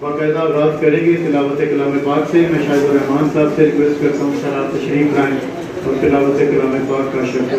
बाकायदा आगाज़ करेंगे तिलावत कलाम पाक से मैं शाहिद रहमान साहब से रिक्वेस्ट करता हूँ सर आप तशरीफ़ लाएँ और तिलावत कलाम पाक का शुक्र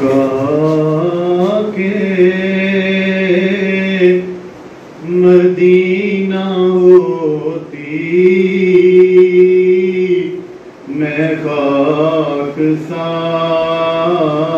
काके मदीना होती मैं खाक सार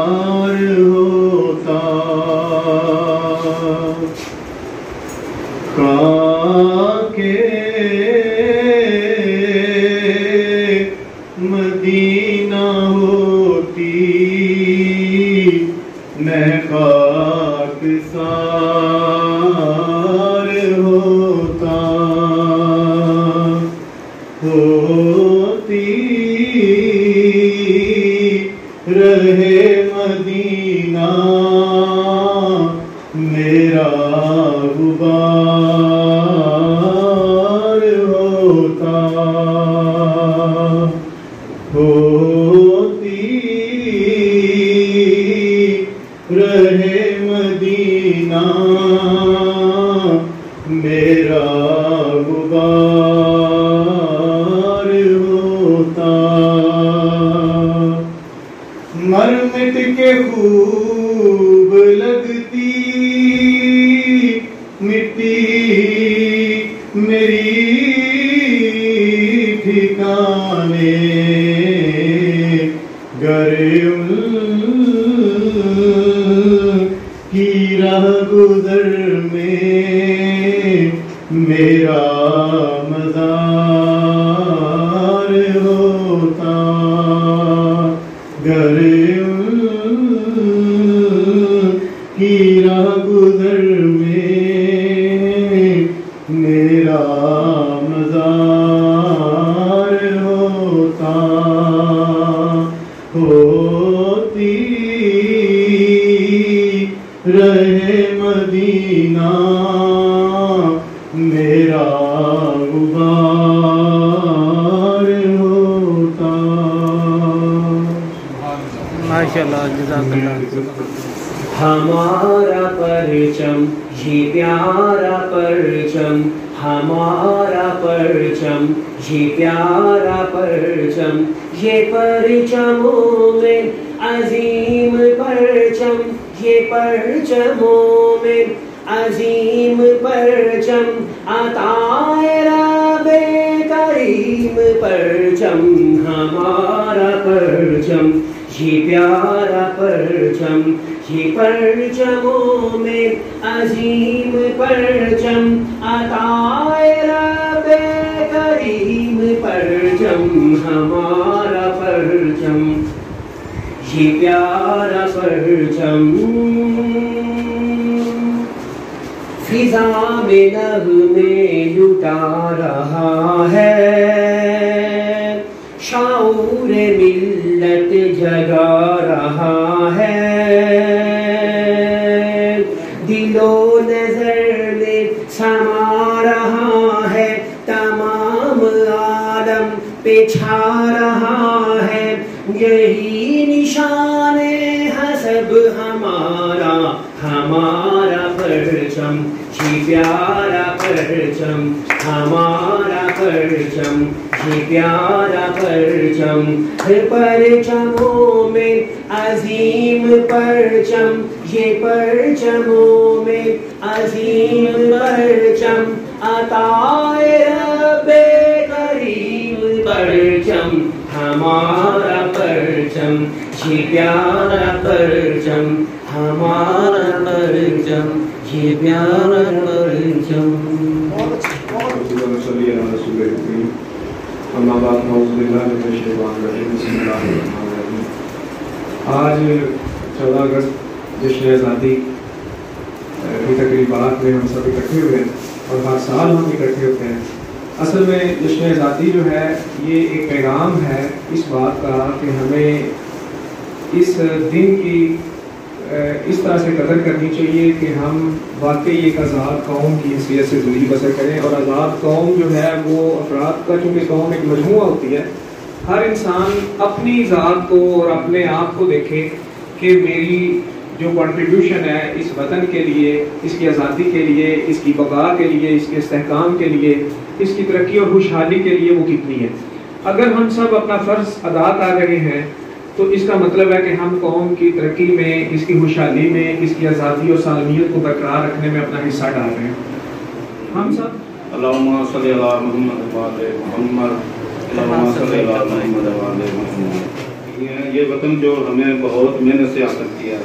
रहे मदीना मेरा गुबार होता। मर मिट के खूब लगती मिट्टी मेरी ठिकाने। माशाल्लाह, जजाकल्लाह। हमारा परचम, ये प्यारा परचम, हमारा परचम, ये प्यारा परचम, ये परचमों में अजीम परचम, ये परचमों में अजीम परचम अताए रबे करीम परचम, हमारा परचम। ये प्यारा परचम ये परचमों में अजीम परचम, अताए करीम परचम, हमारा परचम। ये प्यारा परचम। फिजा में नभ में लुटा रहा है, शाऊर मिल्लत जगा रहा है। दिलो नज़र में समा रहा है। तमाम आलम पे छा रहा है। यही निशान हसब हमारा। हमारा परचम ये प्यारा परचम, हमारा परचम ये प्यारा परचम परचमों में अजीम परचम, ये परचमों में अजीम परचम, अताए रबे करीम परचम, हमारा परचम ये प्यारा परचम, हमारा परचम। प्यारा आज चौदह अगस्त जश्न आज़ादी की तकरीबात में हम सब इकट्ठे हुए हैं और हर साल हम इकट्ठे होते हैं। असल में जश्न आज़ादी जो है, ये एक पैगाम है इस बात का कि हमें इस दिन की इस तरह से कदर करनी चाहिए कि हम वाकई एक आज़ाद कौम की हैसियत से ज़िंदगी बसर करें। और आज़ाद कौम जो है, वो अफराद का, चूँकि कौम एक मजमू होती है, हर इंसान अपनी ज़ात को और अपने आप को देखे कि मेरी जो कंट्रीब्यूशन है, इस वतन के लिए, इसकी आज़ादी के लिए, इसकी बका के लिए, इसके istehकाम के लिए, इसकी तरक्की और खुशहाली के लिए वो कितनी है। अगर हम सब अपना फ़र्ज़ अदा कर रहे हैं तो इसका मतलब है कि हम कौम की तरक्की में, इसकी खुशहाली में, इसकी आज़ादी और सालमियत को बरकरार रखने में अपना हिस्सा डाल रहे हैं। हम सब ये वतन जो हमें बहुत मेहनत से हासिल किया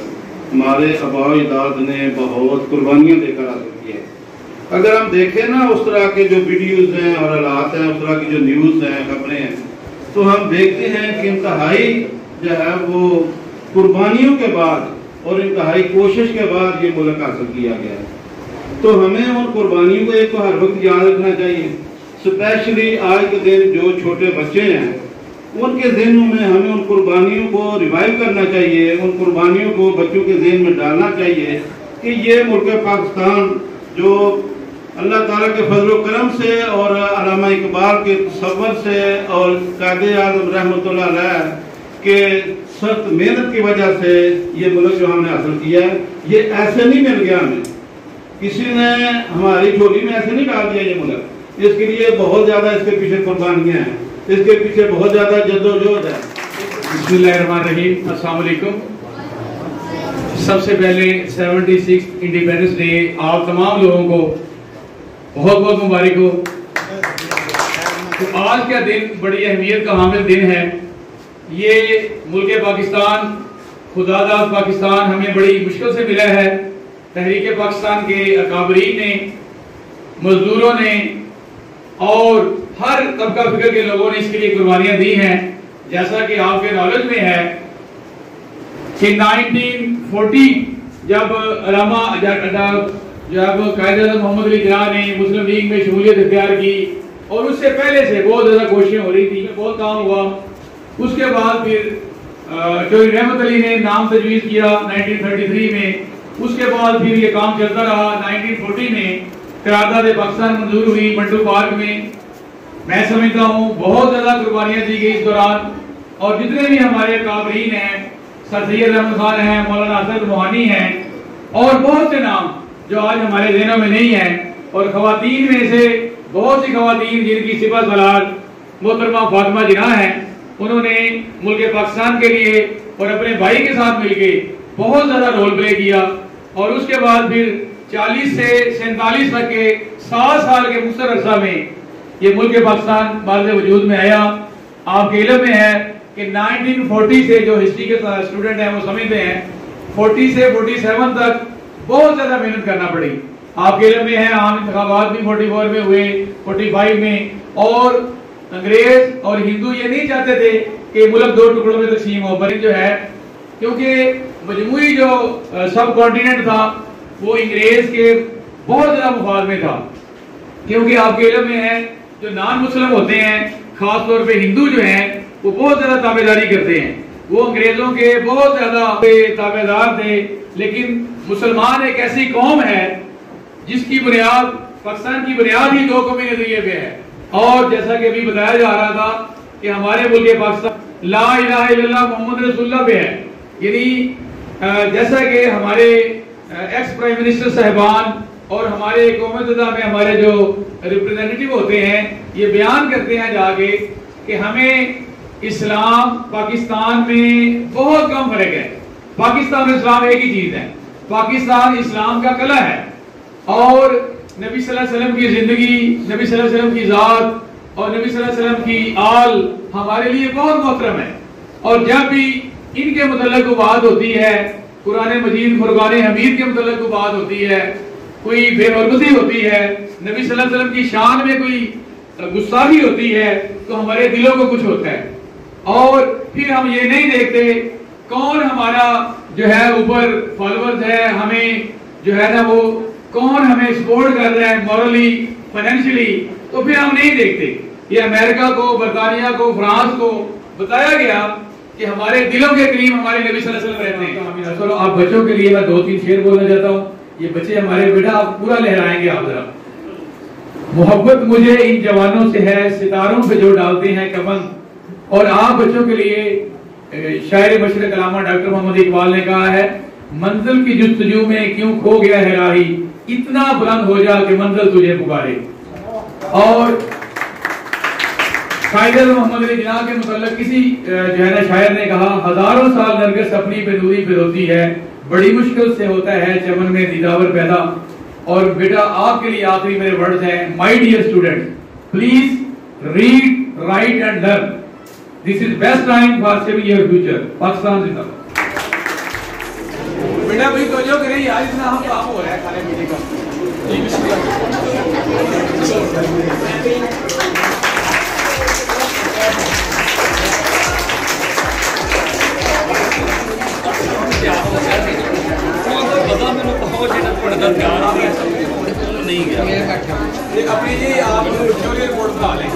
हमारे आबा अजदाद ने बहुत कुर्बानियाँ देकर हासिल किया अगर हम देखें ना उस तरह के जो वीडियोज़ हैं और हालात हैं, उस तरह की जो न्यूज़ हैं, खबरें हैं तो हम देखते हैं कि इंतहाई जो है वो कुर्बानियों के बाद और इंतहाई कोशिश के बाद ये मुल्क हासिल किया गया है। तो हमें उन कुर्बानियों को एक तो हर वक्त याद रखना चाहिए, स्पेशली आज के दिन जो छोटे बच्चे हैं, उनके जहनों में हमें उन कुर्बानियों को रिवाइव करना चाहिए, उन कुर्बानियों को बच्चों के जहन में डालना चाहिए कि ये मुल्क पाकिस्तान जो अल्लाह ताला के फजल करम से और अलामा इकबाल के तस्वर से और कायद आज़म रहमत के सख्त मेहनत की वजह से ये मुल्क जो हमने हासिल किया है, ये ऐसे नहीं मिल गया हमें। किसी ने हमारी झोली में ऐसे नहीं डाल दिया ये मुल्क। इसके लिए बहुत ज़्यादा इसके पीछे कुर्बानियाँ हैं। इसके पीछे बहुत ज़्यादा जद्दोजहद है। अस्सलाम वालेकुम। सबसे पहले 76 इंडिपेंडेंस डे आप तमाम लोगों को बहुत बहुत मुबारक हो। तो आज का दिन बड़ी अहमियत का हामिल दिन है। ये मुल्क पाकिस्तान खुदादाद पाकिस्तान हमें बड़ी मुश्किल से मिला है। तहरीक पाकिस्तान के अकाबरीन ने, मजदूरों ने और हर तबका फ़िक्र के लोगों ने इसके लिए कुर्बानियाँ दी हैं। जैसा कि आपके नॉलेज में है कि 1940 जब अलामा जब कायद मोहम्मद अली जिना ने मुस्लिम लीग में शमूलियत इख्तियार की और उससे पहले से बहुत ज़्यादा कोशिशें हो रही थी, बहुत काम हुआ। उसके बाद फिर चौधरी रहमत अली ने नाम तजवीज़ किया 1933 में, उसके बाद फिर ये काम चलता रहा 1940 में, करारदाद पाकिस्तान मंजूर हुई मंडू पार्क में। मैं समझता हूँ, बहुत ज़्यादा कुर्बानियाँ दी गई इस दौरान, और जितने भी हमारे काबरीन हैं, सर सैद अहमद खान हैं, मौलाना असद मोहानी हैं, और बहुत से नाम जो आज हमारे जहनों में नहीं है, और खातन में से बहुत सी खातन जिनकी सिपा सलाल मोहतरमा फातमा जिना है उन्होंने मुल्क पाकिस्तान के लिए और अपने भाई के साथ मिलके बहुत ज़्यादा रोल प्ले किया और उसके बाद फिर 40 से सैतालीस तक के सात साल के मुख्तर अरसा में ये मुल्क पाकिस्तान बाद वजूद में आया। आपके इलम में है कि 1940 से जो हिस्ट्री के स्टूडेंट हैं, वो समझते हैं 40 से 47 तक बहुत ज़्यादा मेहनत करना पड़ी। आपके इलम में है, आम इंतबात भी 44 में हुए 45 में, और अंग्रेज़ और हिंदू ये नहीं चाहते थे कि मुल्क दो टुकड़ों में तकसीम हो पर जो है, क्योंकि मजमुई जो सब कॉन्टिनेंट था, वो अंग्रेज़ के बहुत ज़्यादा मुफाद में था। क्योंकि आपके इलम में है, जो नॉन मुस्लिम होते हैं खास तौर पे हिंदू जो हैं, वो बहुत ज़्यादा ताबेदारी करते हैं। वो अंग्रेज़ों के बहुत ज़्यादा ताबेदार थे, लेकिन मुसलमान एक ऐसी कौम है, जिसकी बुनियाद, पाकिस्तान की बुनियाद ही दो कौमी नज़रिए पे है। और जैसा कि अभी बताया जा रहा था कि हमारे मुल्क पाकिस्तान ला इल्लल्लाह मोहम्मद रसूलुल्लाह पे है। यानी जैसा कि हमारे एक्स प्राइम मिनिस्टर साहबान और हमारे कौमतदा में हमारे जो रिप्रेजेंटेटिव होते हैं, ये बयान करते हैं जाके कि हमें इस्लाम पाकिस्तान में बहुत कम फ़र्क है। पाकिस्तान और इस्लाम एक ही चीज़ है। पाकिस्तान इस्लाम का कला है और नबी वसल्लम की ज़िंदगी, नबी वसल्लम की जात और नबी वसल्लम की आल हमारे लिए बहुत मोहतरम है। और जब भी इनके मतलब बात होती है, कुरान मजीद, फुरकान हमीद के मतलब बात होती है, कोई बेहरमती होती है, नबी वसल्लम की शान में कोई गुस्साही होती है तो हमारे दिलों को कुछ होता है। और फिर हम ये नहीं देखते कौन हमारा जो है ऊपर फॉलोअर्स है, हमें जो है ना वो कौन हमें सपोर्ट कर रहा है मॉरली फाइनेंशियली तो फिर हम नहीं देखते। ये अमेरिका को, बरतानिया को, फ्रांस को बताया गया कि हमारे दिलों के करीब हमारे नबी वसल्लम रहते हैं। चलो, आप बच्चों के लिए मैं दो तीन शेर बोलना चाहता हूँ। ये बच्चे हमारे बेटा, आप पूरा लहराएँगे आप जरा। मोहब्बत मुझे इन जवानों से है, सितारों पे जो डालते हैं कमन और आप बच्चों के लिए शायर मशर कलामा डॉक्टर मोहम्मद इकबाल ने कहा है, मंजिल की जुस्तजू में क्यों खो गया है राही? इतना बुलंद हो जा कि मंजिल तुझे पुकारे। और शायर मोहम्मद अली जिना के मुतल्लिक किसी जो है ना, शायर ने कहा, हज़ारों साल नरगिस अपनी बेदूरी पे रोती है, बड़ी मुश्किल से होता है चमन में दीदावर पैदा। और बेटा, आपके लिए आखिरी मेरे वर्ड्स हैं my dear student please read write and learn this is best time for saving your future Pakistan जिंदाबाद बेटा भाई तो जो करें यार इतना हम काम हो रहा है खाने पीने का। जी बिस्मिल्लाह ये अपनी जी आप जो रिपोर्ट बना लें